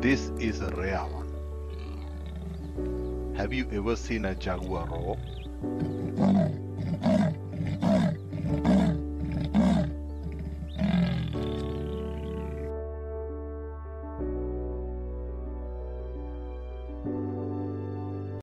This is a rare one. Have you ever seen a jaguar roar?